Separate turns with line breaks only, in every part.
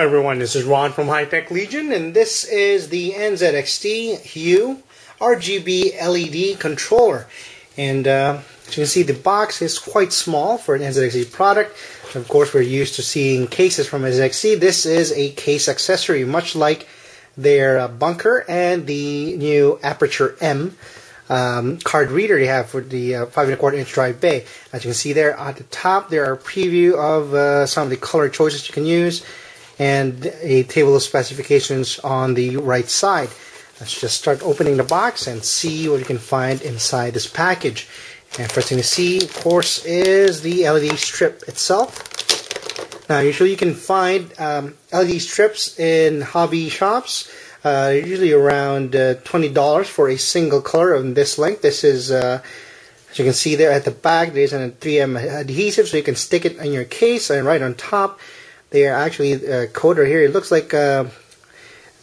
everyone, this is Ron from HiTechLegion and this is the NZXT Hue RGB LED controller. And uh, as you can see the box is quite small for an NZXT product. Of course we're used to seeing cases from NZXT this is a case accessory much like their uh, bunker and the new Aperture M um, card reader they have for the uh, five and a quarter inch drive bay. As you can see there at the top, there are a preview of uh, some of the color choices you can use and a table of specifications on the right side. Let's just start opening the box and see what you can find inside this package. And first thing to see, of course, is the LED strip itself. Now, usually you can find um, LED strips in hobby shops uh, usually around uh, $20 for a single color of this length. This is, uh, as you can see there at the back, there's a 3M adhesive so you can stick it in your case and right on top they are actually uh, coated here. It looks like uh,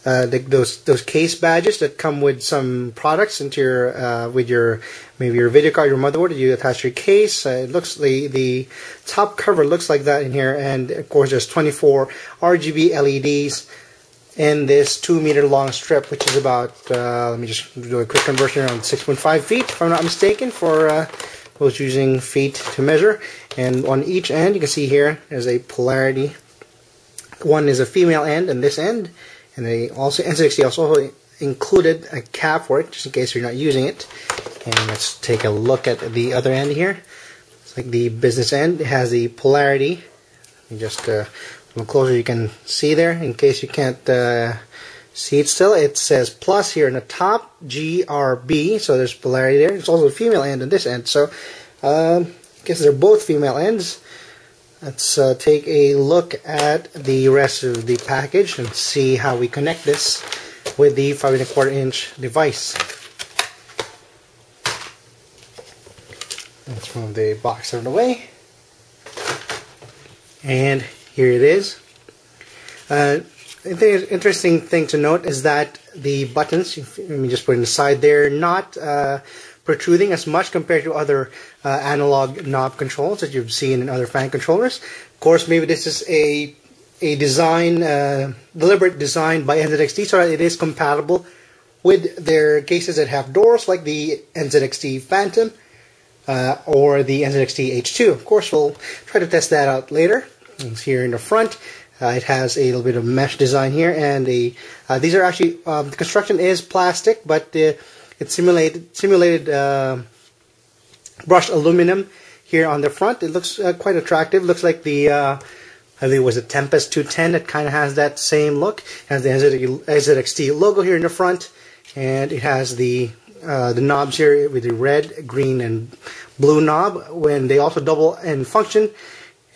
uh, the, those those case badges that come with some products into your uh, with your maybe your video card, your motherboard. You attach your case. Uh, it looks the the top cover looks like that in here, and of course there's 24 RGB LEDs in this two meter long strip, which is about, uh, let me just do a quick conversion around 6.5 feet, if I'm not mistaken, for uh, those using feet to measure. And on each end, you can see here, there's a polarity. One is a female end and this end, and they also NZXT also included a cap for it, just in case you're not using it. And let's take a look at the other end here. It's like the business end. It has the polarity. Just uh, from closer you can see there in case you can't uh, see it still it says plus here in the top GRB so there's polarity there it's also a female end in this end so um, I guess they're both female ends let's uh, take a look at the rest of the package and see how we connect this with the 5 and a quarter inch device let's move the box out of the way and here it is. Uh, the interesting thing to note is that the buttons, let me just put it inside, they're not uh, protruding as much compared to other uh, analog knob controls that you've seen in other fan controllers. Of course, maybe this is a a design, uh, deliberate design by NZXT so that it is compatible with their cases that have doors like the NZXT Phantom uh, or the NZXT H2. Of course, we'll try to test that out later. It's here in the front. Uh, it has a little bit of mesh design here, and a, uh, these are actually um, the construction is plastic, but uh, it's simulated simulated uh, brushed aluminum here on the front. It looks uh, quite attractive. Looks like the uh, I think it was a Tempest 210 It kind of has that same look. It has the NZXT logo here in the front, and it has the the knobs here with the red, green, and blue knob. When they also double in function,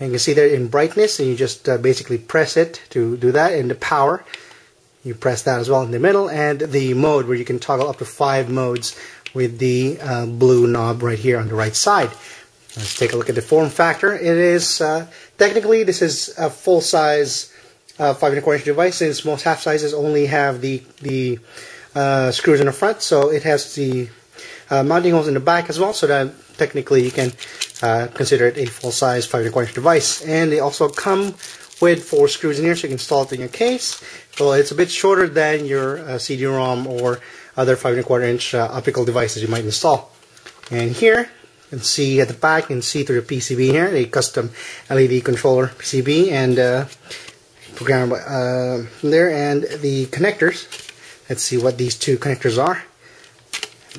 and you can see that in brightness, and you just uh, basically press it to do that. And the power, you press that as well in the middle. And the mode, where you can toggle up to five modes with the uh, blue knob right here on the right side. Let's take a look at the form factor. It is, uh, technically, this is a full-size uh, 5 and a quarter inch device, since most half sizes only have the, the uh, screws in the front, so it has the uh, mounting holes in the back as well, so that technically you can uh, consider it a full-size 5 and a quarter inch device. And they also come with four screws in here so you can install it in your case. So it's a bit shorter than your uh, CD-ROM or other 5 and a quarter inch uh, optical devices you might install. And here, you can see at the back, you can see through the PCB here, a custom LED controller PCB and uh, program uh, there and the connectors. Let's see what these two connectors are.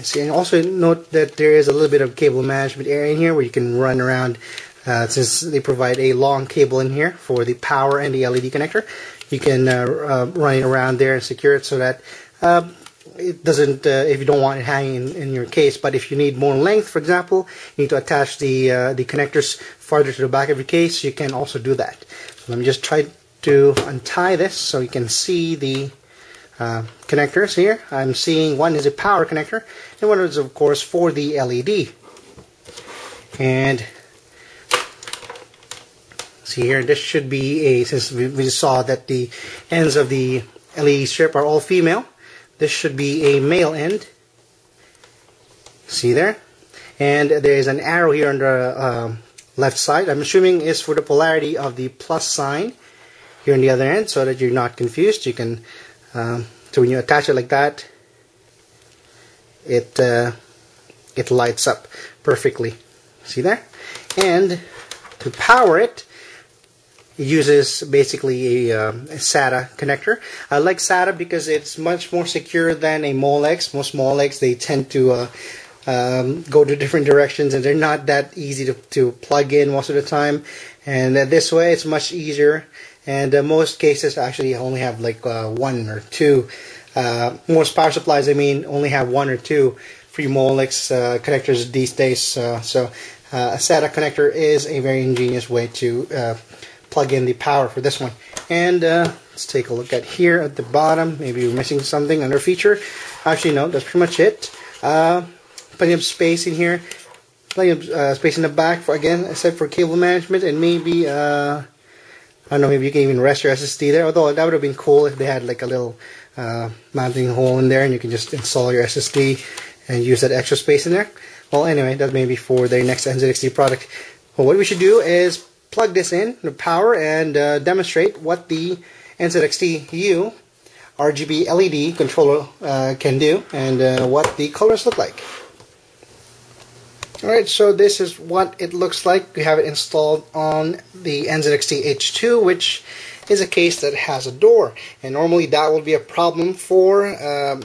See, and also note that there is a little bit of cable management area in here where you can run around uh, since they provide a long cable in here for the power and the LED connector. You can uh, uh, run it around there and secure it so that uh, it doesn't, uh, if you don't want it hanging in, in, your case, but if you need more length, for example, you need to attach the, uh, the connectors farther to the back of your case, you can also do that. So let me just try to untie this so you can see the uh, connectors here. I'm seeing one is a power connector and one is of course for the LED. And see here, this should be a, since we, we saw that the ends of the LED strip are all female, this should be a male end. See there? And there is an arrow here on the uh, left side. I'm assuming is for the polarity of the plus sign here on the other end so that you're not confused. You can, um, so when you attach it like that, it uh, it lights up perfectly. See there? And to power it, it uses basically a, uh, a, SATA connector. I like SATA because it's much more secure than a Molex. Most Molex they tend to uh, um, go to different directions and they're not that easy to, to plug in most of the time. And uh, this way it's much easier. And uh, most cases actually only have like uh, one or two. Uh, most power supplies, I mean, only have one or two free Molex connectors these days. so a SATA connector is a very ingenious way to plug in the power for this one. And uh, let's take a look at here at the bottom. Maybe we're missing something under feature. Actually, no, that's pretty much it. Uh, plenty of space in here. Plenty of uh, space in the back, for again, except for cable management and maybe, uh, I don't know, maybe you can even rest your SSD there. Although that would have been cool if they had like a little uh, mounting hole in there and you can just install your SSD and use that extra space in there. Well, anyway, that may be for their next NZXT product. Well, what we should do is plug this in, the power, and uh, demonstrate what the NZXT Hue RGB LED controller uh, can do and uh, what the colors look like. Alright, so this is what it looks like. We have it installed on the NZXT H2, which is a case that has a door. And normally that would be a problem for um,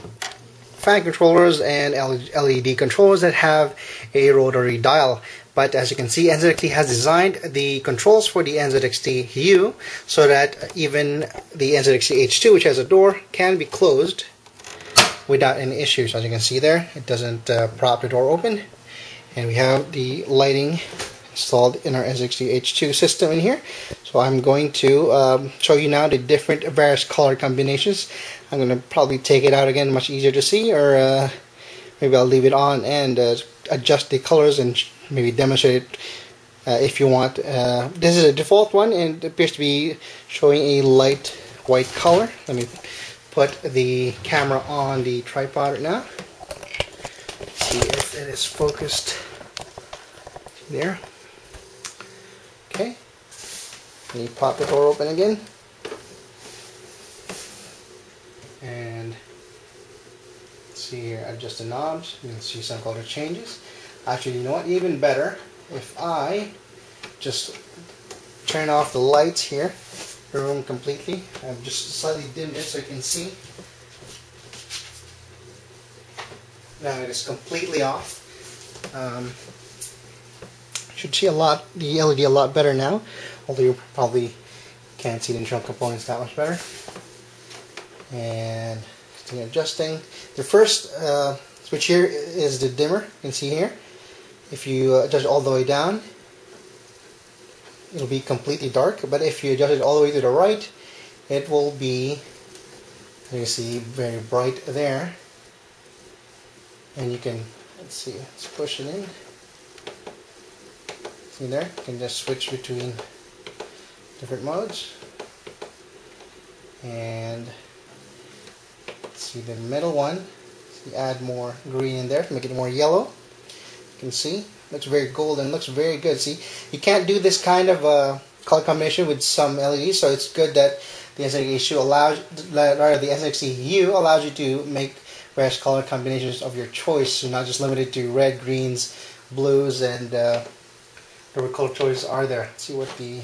fan controllers and LED controllers that have a rotary dial. But as you can see, NZXT has designed the controls for the NZXT Hue so that even the NZXT H2, which has a door, can be closed without any issues. As you can see there, it doesn't uh, prop the door open. And we have the lighting installed in our NZXT H2 system in here. So I'm going to um, show you now the different various color combinations. I'm going to probably take it out again, much easier to see, or uh, maybe I'll leave it on and uh, adjust the colors and maybe demonstrate it uh, if you want. Uh, this is a default one and appears to be showing a light white color. Let me put the camera on the tripod right now. See if it is focused there. Okay. Let me pop the door open again. And see here, adjust the knobs. You can see some color changes. Actually, you know what? Even better, if I just turn off the lights here, the room completely. I've just slightly dimmed it so you can see. Now it is completely off. Um, should see a lot, the LED a lot better now, although you probably can't see the internal components that much better. And adjusting. The first uh, switch here is the dimmer, you can see here. If you uh, adjust all the way down, it'll be completely dark. But if you adjust it all the way to the right, it will be, you see, very bright there. And you can, let's see, let's push it in. See there? You can just switch between different modes. And see the middle one. See, add more green in there to make it more yellow can see. Looks very golden looks very good. See you can't do this kind of uh, color combination with some LEDs so it's good that the NZXT allows or the NZXT Hue allows you to make various color combinations of your choice you're not just limited to red greens blues and uh, whatever color choices are there. Let's see what the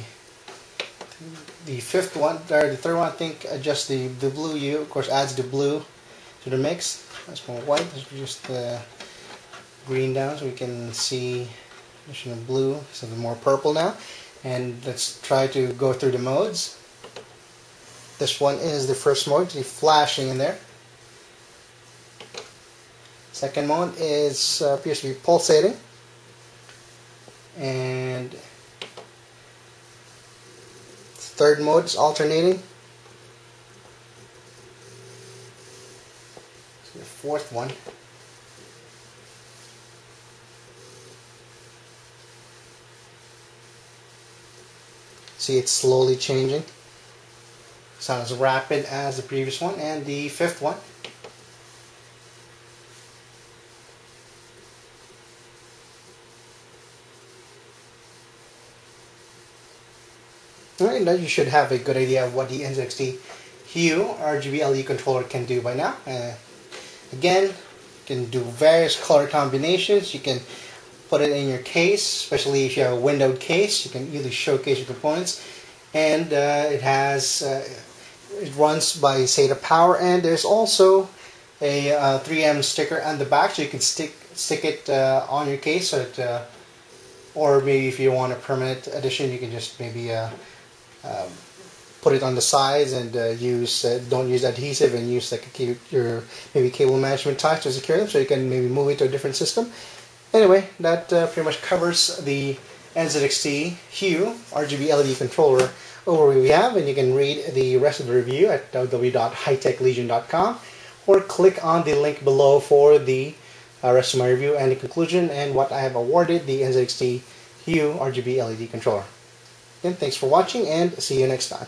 the fifth one or the third one I think adjusts the the blue U of course adds the blue to the mix. That's more white that's just the green down so we can see additional blue, something more purple now. And let's try to go through the modes. This one is the first mode, the flashing in there. Second mode is uh, appears to be pulsating. And third mode is alternating. the fourth one See it's slowly changing. It's not as rapid as the previous one and the fifth one. than that, you should have a good idea of what the NZXT Hue RGB LED controller can do by now. Uh, again, you can do various color combinations. You can put it in your case, especially if you have a windowed case. You can easily showcase your components. And uh, it has, uh, it runs by SATA power, and there's also a 3M uh, sticker on the back, so you can stick stick it uh, on your case. So it, uh, or maybe if you want a permanent addition, you can just maybe um, put it on the sides and uh, use uh, don't use adhesive and use like a, your maybe cable management ties to secure them so you can maybe move it to a different system Anyway, that uh, pretty much covers the NZXT Hue RGB LED controller overview we have, and you can read the rest of the review at www.hitechlegion.com or click on the link below for the uh, rest of my review and the conclusion and what I have awarded the NZXT Hue RGB LED controller. Again, thanks for watching and see you next time.